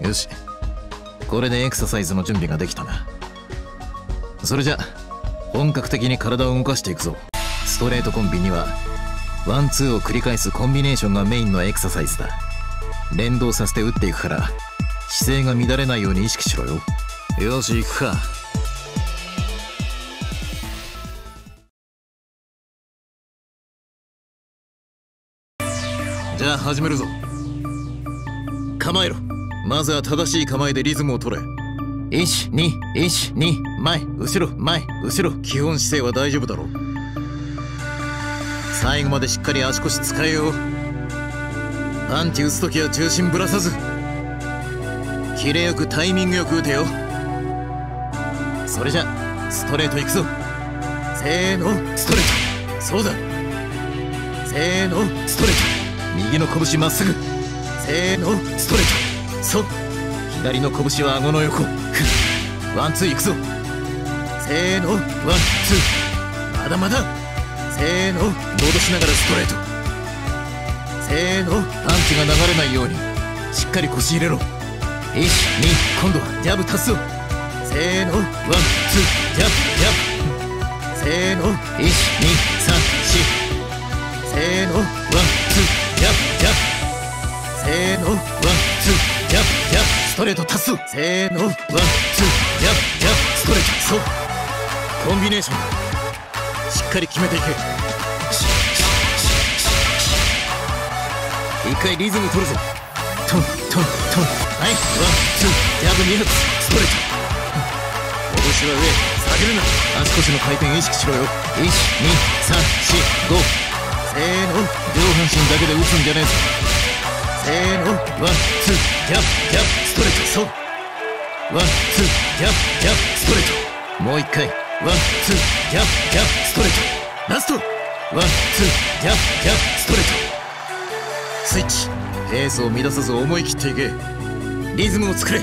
よし。これでエクササイズの準備ができたな。それじゃ本格的に体を動かしていくぞ。ストレートコンビにはワンツーを繰り返すコンビネーションがメインのエクササイズだ。連動させて打っていくから姿勢が乱れないように意識しろよ。よし行くか。じゃあ始めるぞ。構えろ。まずは正しい構えでリズムを取れ。121前後ろ前後ろ。基本姿勢は大丈夫だろう。最後までしっかり足腰使えよ。うパンチ打つ時は重心ぶらさず。キレよくタイミングよく打てよ。それじゃストレートいくぞ。せーのストレート。そうだ。せーのストレート。右の拳まっすぐ。せーのストレートそう。左の拳は顎の横。ワンツーいくぞ。せーの。ワンツー。まだまだ。せーの。戻しながらストレート。せーの。パンチが流れないように。しっかり腰入れろ。1、2今度はジャブ足すぞ。せーの。ワンツー。ジャブジャブ。せーの。1、2、3、4せーの。ワンツー。ジャブジャブ。せーの。ワンツー。ジャブジャブストレート足すせーのワンツージャブジャブストレートそうコンビネーションしっかり決めていけ一回リズム取るぞトントントンはいワンツージャブ2発ストレート拳は上下げるな足腰の回転意識しろよ12345せーの上半身だけで打つんじゃねえぞせーのワンツージャブジャブストレートそうワンツージャブジャブストレート。もう一回ワンツージャブジャブストレートラスト。ワンツージャブジャブストレート。スイッチペースを乱さず思い切っていけ。リズムを作れ。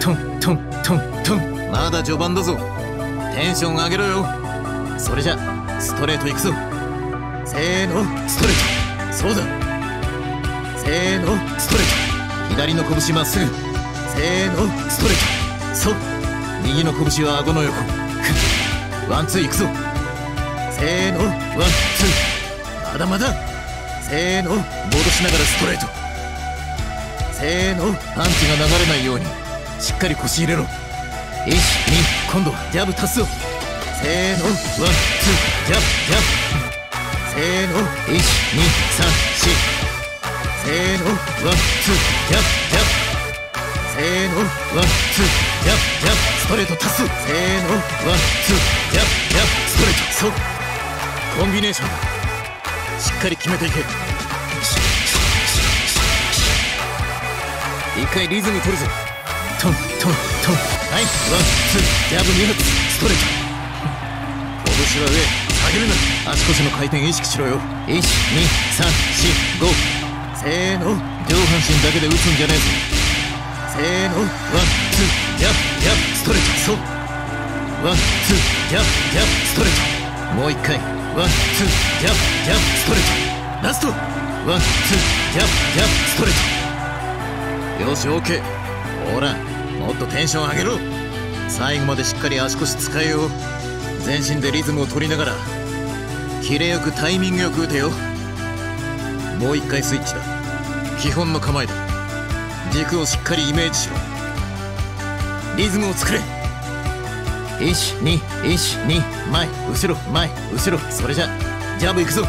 トントントントン。まだ序盤だぞ。テンション上げろよ。それじゃストレートいくぞ。せーのストレート。そうだ。せーのストレート左の拳まっすぐ。せーのストレートそう。右の拳は顎の横。ワンツーいくぞ。せーのワンツー。まだまだ。せーの戻しながらストレート。せーのパンチが流れないように。しっかり腰入れろ。1、2今度はジャブ足すぞ。せーのワンツー。ジャブジャブ。せーの123 4せーのワンツージャブジャブせーのワンツージャブジャブストレート足すせーのワンツージャブジャブストレートそうコンビネーションしっかり決めていけ一回リズム取るぞトントントンはいワンツージャブ2発ストレート拳は上上げるな足腰の回転意識しろよ12345せーの。上半身だけで打つんじゃねえぞ。せーの。ワンツージャブジャブストレートそう。ワンツージャブジャブストレートもう一回。ワンツージャブジャブストレートラスト。ワンツージャブジャブストレートよしオッケー。ほらもっとテンション上げろ。最後までしっかり足腰使えよ。う全身でリズムを取りながら。キレよくタイミングよく打てよ。もう一回スイッチだ。基本の構えだ。軸をしっかりイメージしろ。リズムを作れ。1212前後ろ前後ろ。それじゃジャブいくぞ。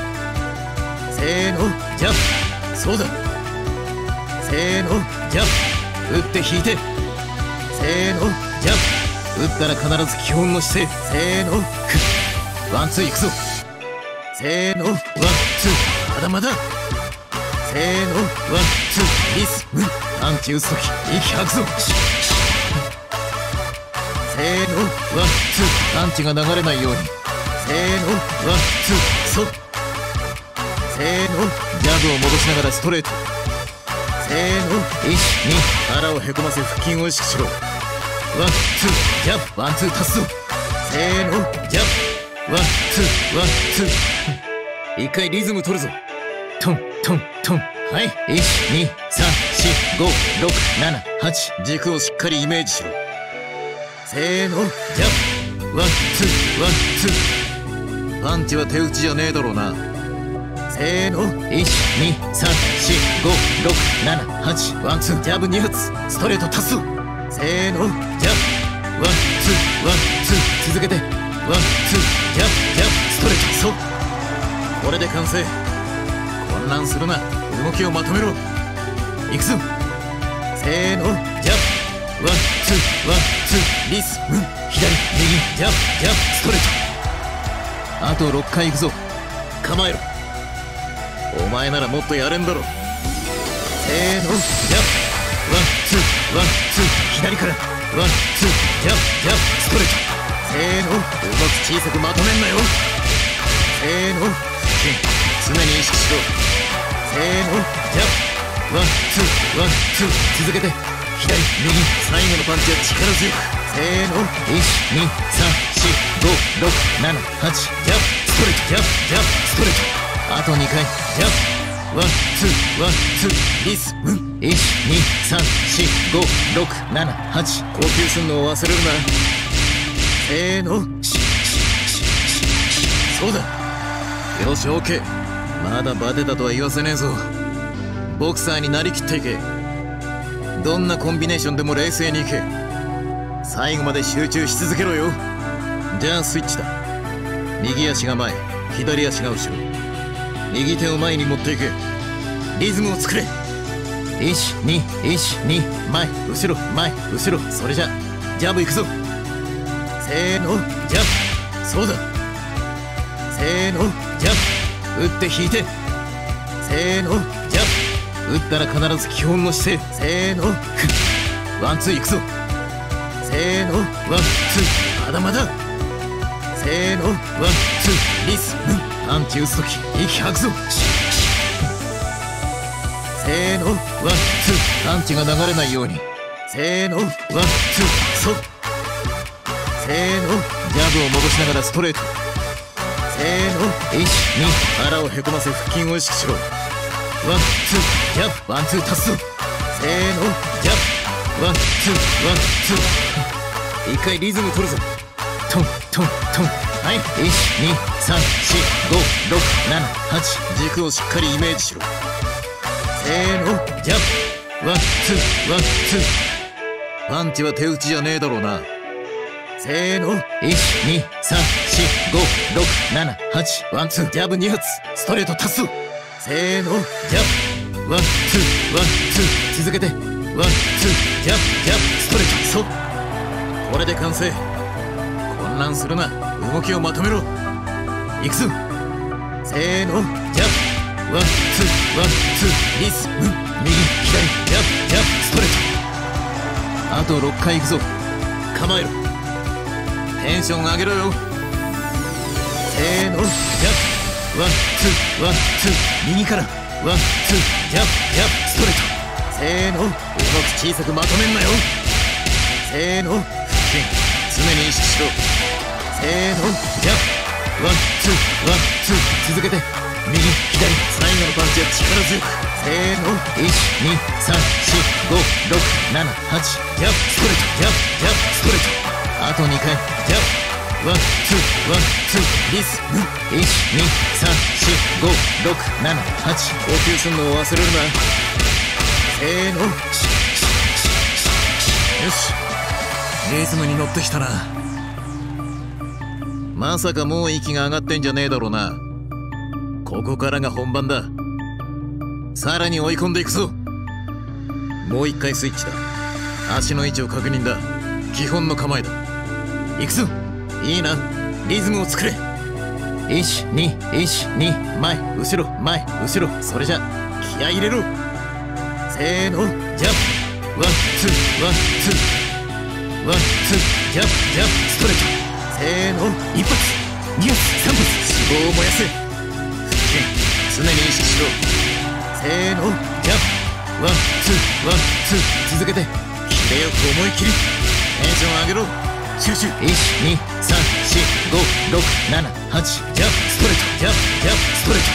せーのジャブそうだ。せーのジャブ打って引いて。せーのジャブ打ったら必ず基本の姿勢。せーのワンツーいくぞ。せーのワンツー。まだまだせーの。ワンツー。リズム。パンチ打つ時息吐くぞせーの。ワンツー。パンチが流れないように。せーの。ワンツー。そせーの。ジャブを戻しながらストレート。せーの。12腹をへこませ腹筋を意識しろ。ワンツージャブワンツー足すぞ。せーの。ジャブワンツーワンツー。一回リズム取るぞ。トントントン。はい。1234567軸をしっかりイメージしろ。せーの。ジャブ。ワンツーワンツー。パンチは手打ちじゃねえだろうな。せーの。1234567ワンツー。ジャブ2発。ストレート足す。せーの。ジャンプ。ワンツーワンツー。続けて。ワンツー。ジャンプ。ジャンプ。ストレート。そう。これで完成。混乱するな。動きをまとめろ。行くぞ。せーの。ジャブ。ワンツーワンツー。リスム左右。ジャンプ。ジャンプ。ストレート。あと6回行くぞ。構えろ。お前ならもっとやれんだろ。せーの。ジャブ。ワンツーワンツー。左から。ワンツージャンプ。ジャンプ。ストレート。せーの。動き小さくまとめんなよ。せーの。常に意識しろせーのジャブワンツーワンツー続けて左右最後のパンチは力強くせーの1234567ジャンプストレートジャンプジャンプストレートあと2回ジャンプワンツーワンツーリスム1 2 3 4 5 6 7 8呼吸すんのを忘れるなせーのそうだよしオッケーまだバテたとは言わせねえぞ。ボクサーになりきっていけ。どんなコンビネーションでも冷静にいけ。最後まで集中し続けろよ。じゃあスイッチだ。右足が前。左足が後ろ。右手を前に持っていけ。リズムを作れ。1212前後ろ前後ろ。それじゃジャブいくぞ。せーのジャン。プそうだ。せーのジャン。プ打って引いてせーのジャンプ打ったら必ず基本の姿勢せーのワンツーいくぞ。せーのワンツーまだまだ。せーのワンツーリズム。パンチ打つとき息吐くぞ。せーのワンツーパンチが流れないように。せーのワンツーそうせーのジャブを戻しながらストレート。せーの。12腹をへこませ腹筋を意識しろ。ワンツージャブ。ワンツー足すせーのジャブ。ワンツーワンツー。一回リズム取るぞ。トントントン。はい。12345678軸をしっかりイメージしろ。せーのジャブ。ワンツーワンツー。パンチは手打ちじゃねえだろうな。せーの。1234567ワンツージャブ2発。ストレート足すせーの。ジャブワンツーワンツー続けてワンツージャブジャブストレート。そう。これで完成。混乱するな。動きをまとめろいくぞ。せーの。ジャブワンツーワンツーリズム。右左。ジャブジャブストレート。あと6回いくぞ。構えろ。テンション上げろよ。せーの。ジャンプ。ワンツーワンツー。右から。ワンツージャンプジャンプ。ストレート。せーの。動き小さくまとめんなよ。せーの。腹筋。常に意識しろ。せーの。ジャブ。ワンツーワンツー。続けて。右左最後のパンチは力強く。せーの。1 2 3 4 5 6 7 8ジャンプ。ストレート。ジャンプ。ジャンプ。ストレート。あと2回ジャンプワンツーワンツーリスム1234567呼吸すんのを忘れるな。せーのよしリズムに乗ってきたなまさかもう息が上がってんじゃねえだろうな。ここからが本番だ。さらに追い込んでいくぞ。もう一回スイッチだ。足の位置を確認だ。基本の構えだ。行くぞ。いいな。リズムを作れ。1212前。後ろ。前。後ろ。それじゃ。気合い入れろ。せーの。ジャブ。ワンツー。ワンツー。ワンツー。ジャンプ。ジャンプ。ストレート。せーの。一発。二発。三発。脂肪を燃やせ。腹筋常に意識しろ。せーの。ジャブ。ワンツー。ワンツー。続けて。キレよく思い切り。テンション上げろ。集中1234567 8ジャンプストレートジャンプジャンプストレート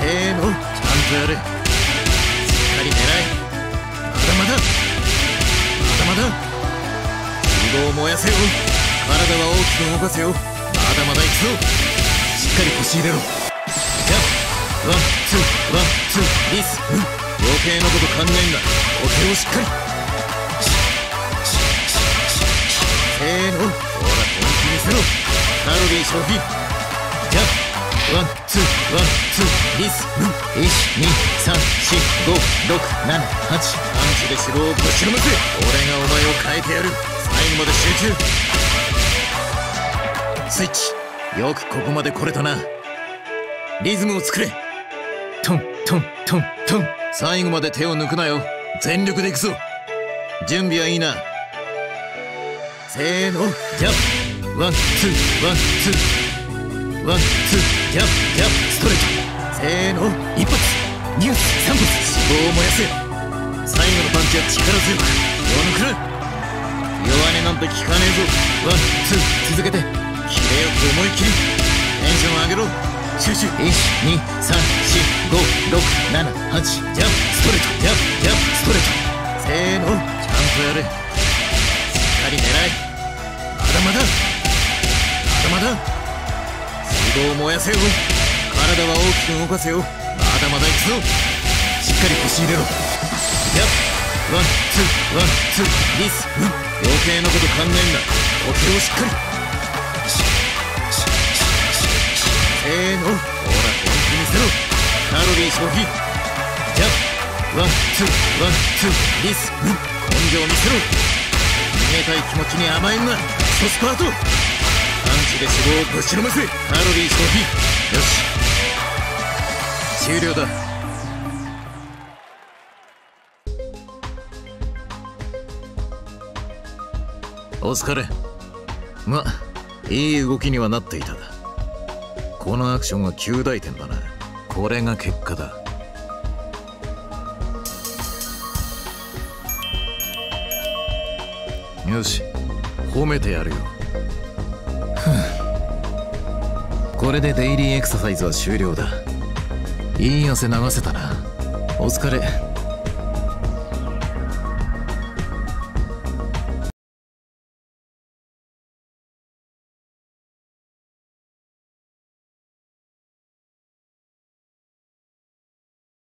せーのちゃんとやれしっかり狙えまだまだまだまだ脂肪を燃やせよ体は大きく動かせよまだまだ行くぞしっかり腰入れろジャンプワンツーワンツーリスうん余計なこと考えんなお手をしっかりジャンワン、ツー、ワン、ツー、リス、うん、一、二、三、四、五、六、七、八。パンチで城をぶちのめせ俺がお前を変えてやる。最後まで集中。スイッチ。よくここまで来れたな。リズムを作れ。トントントントン。最後まで手を抜くなよ。全力でいくぞ。準備はいいな。せーの。ジャンプワンツーワンツーワンツーギャッギャッストレート。せーの一発ニュース三発脂肪を燃やせ最後のパンチは力強く弱抜く弱音なんて聞かねえぞワンツー続けてキレよく思い切りテンション上げろ集中1234567 8ジャンプストレート。ジャンプジャンプストレート。せーのちゃんとやれしっかり狙えまだまだまだまだ。を燃やせよ。体は大きく動かせよ。まだまだ行くぞ。しっかり腰入れろ。やワンツーワンツーリス、うん、余計なこと考えんな。お手をしっかり。せーの。ほら本気にせろ。カロリー消費。ジャンワンツーワンツーリス、うん、根性見せろ。逃げたい気持ちに甘えんな。ソスパート。で脂肪をぶちのめせ。カロリー消費よし。終了だ。お疲れ。まいい動きにはなっていた。このアクションは9大点だな。これが結果だ。よし。褒めてやるよこれでデイリーエクササイズは終了だ。いい汗流せたな。お疲れ。